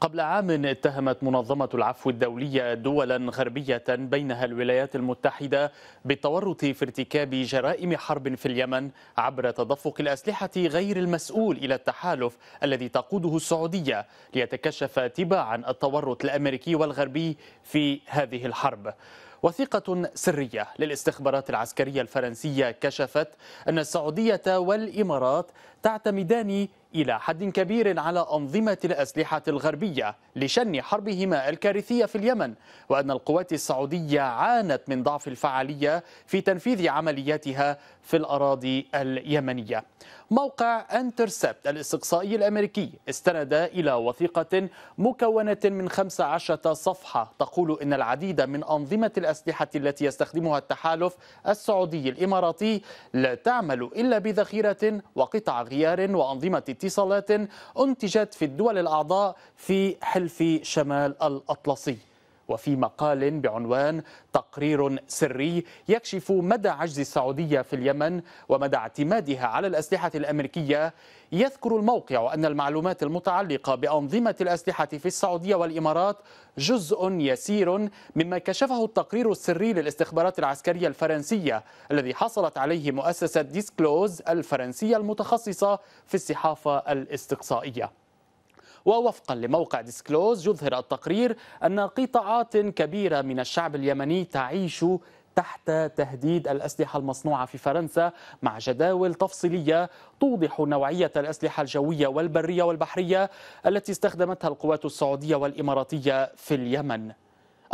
قبل عام اتهمت منظمة العفو الدولية دولا غربية بينها الولايات المتحدة بالتورط في ارتكاب جرائم حرب في اليمن عبر تدفق الأسلحة غير المسؤول إلى التحالف الذي تقوده السعودية ليتكشف تباعا التورط الأمريكي والغربي في هذه الحرب. وثيقة سرية للاستخبارات العسكرية الفرنسية كشفت أن السعودية والإمارات تعتمدان إلى حد كبير على أنظمة الأسلحة الغربية لشن حربهما الكارثية في اليمن وأن القوات السعودية عانت من ضعف الفعالية في تنفيذ عملياتها في الأراضي اليمنية. موقع انترسبت الاستقصائي الأمريكي استند إلى وثيقة مكونة من 15 صفحة تقول إن العديد من أنظمة الأسلحة التي يستخدمها التحالف السعودي الإماراتي لا تعمل إلا بذخيرة وقطع غيار وأنظمة اتصالات أنتجت في الدول الأعضاء في حلف شمال الأطلسي. وفي مقال بعنوان تقرير سري يكشف مدى عجز السعودية في اليمن ومدى اعتمادها على الأسلحة الأمريكية. يذكر الموقع أن المعلومات المتعلقة بأنظمة الأسلحة في السعودية والإمارات جزء يسير مما كشفه التقرير السري للاستخبارات العسكرية الفرنسية الذي حصلت عليه مؤسسة ديسكلوز الفرنسية المتخصصة في الصحافة الاستقصائية. ووفقا لموقع ديسكلوز يظهر التقرير أن قطاعات كبيرة من الشعب اليمني تعيش تحت تهديد الأسلحة المصنوعة في فرنسا مع جداول تفصيلية توضح نوعية الأسلحة الجوية والبرية والبحرية التي استخدمتها القوات السعودية والإماراتية في اليمن.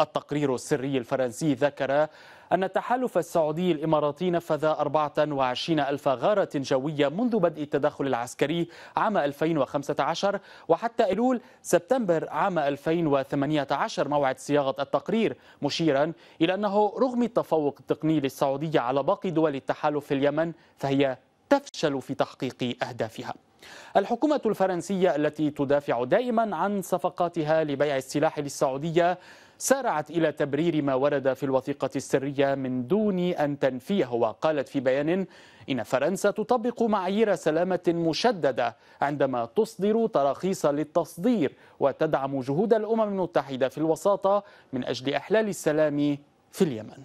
التقرير السري الفرنسي ذكر أن التحالف السعودي الإماراتي نفذ 24 ألف غارة جوية منذ بدء التدخل العسكري عام 2015 وحتى إلول سبتمبر عام 2018 موعد صياغة التقرير مشيرا إلى أنه رغم التفوق التقني للسعودية على باقي دول التحالف في اليمن فهي تفشل في تحقيق أهدافها. الحكومة الفرنسية التي تدافع دائما عن صفقاتها لبيع السلاح للسعودية سارعت إلى تبرير ما ورد في الوثيقة السرية من دون أن تنفيه وقالت في بيان إن فرنسا تطبق معايير سلامة مشددة عندما تصدر تراخيص للتصدير وتدعم جهود الأمم المتحدة في الوساطة من أجل إحلال السلام في اليمن.